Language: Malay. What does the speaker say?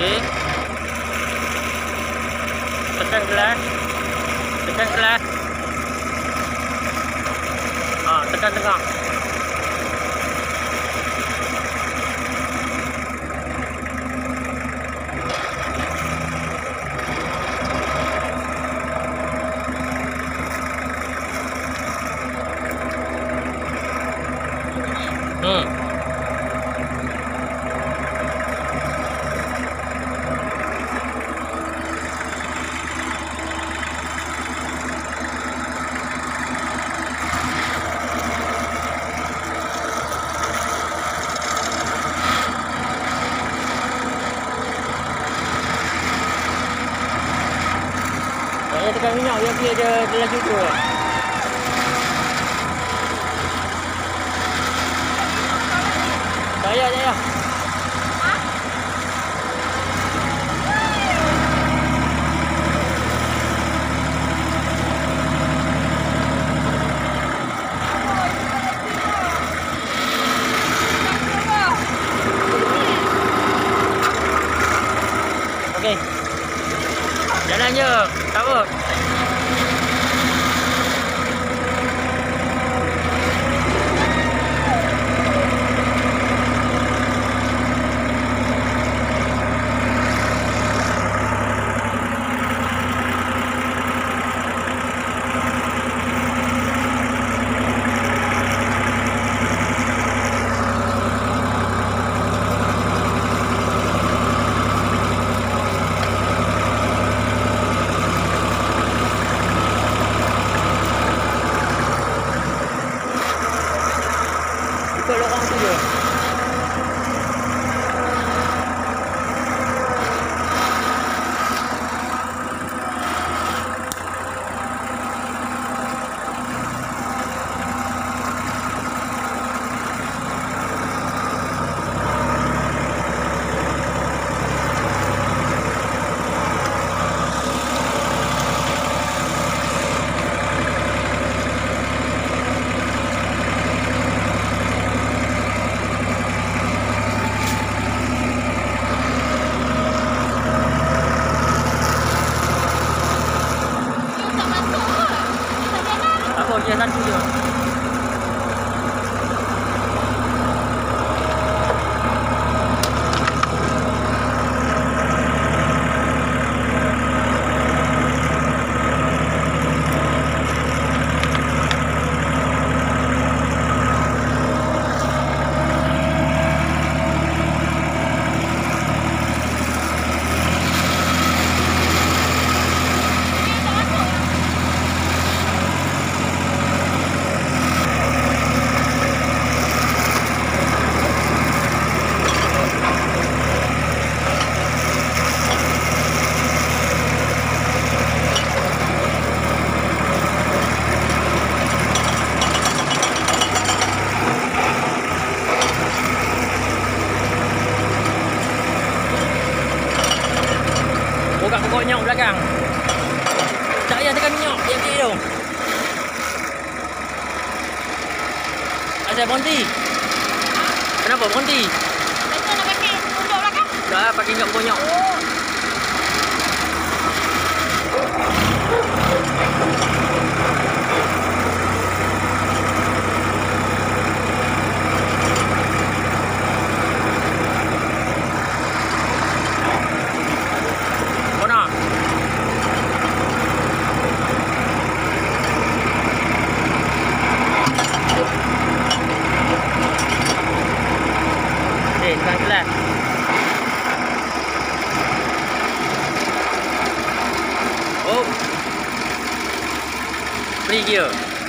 Okey. Tekan kelas. Tekan kelas. Ah, tekan tengah. Saya tekan minyak biar dia dia, dia laju tu. Saya saya. Okey. Jalan je. Tak apa. Ikut lorong tu je. Tak apa, dia satu nyok belakang. Tak payah tekan minyak, dia pergi tu. Asal berhenti? Kenapa berhenti? Dah pakai nyok pokok nyok. and left. Oh! Free gear.